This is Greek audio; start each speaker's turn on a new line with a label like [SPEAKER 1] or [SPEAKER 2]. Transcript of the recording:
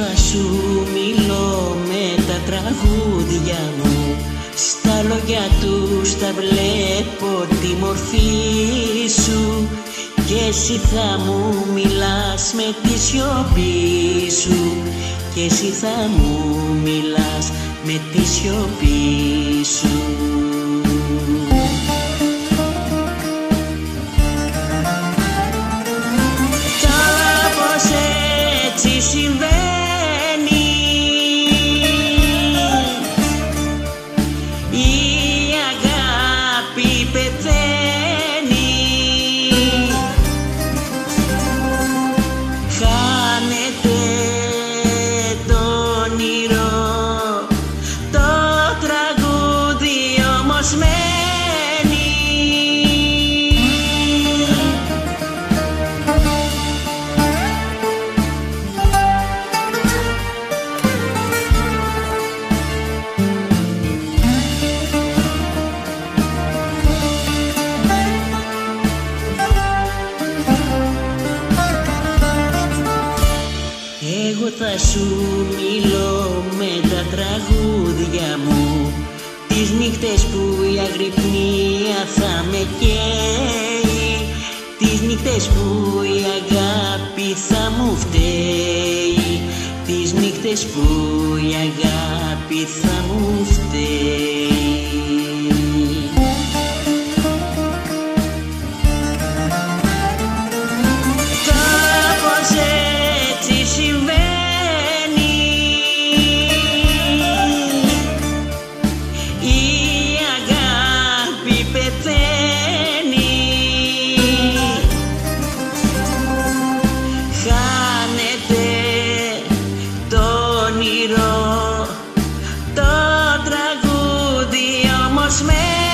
[SPEAKER 1] θα σου μιλώ με τα τραγούδια μου. Στα λόγια τους τα βλέπω τη μορφή σου. Και εσύ θα μου μιλάς με τη σιωπή σου. Και εσύ θα μου μιλάς με τη σιωπή σου θα σου μιλώ με τα τραγούδια μου. Τις νύχτες που η αγρυπνία θα με καίει. Τις νύχτες που η αγάπη θα μου φταίει. Τις νύχτες που η αγάπη θα μου φταίει όνειρο. Το τραγούδι όμως μένει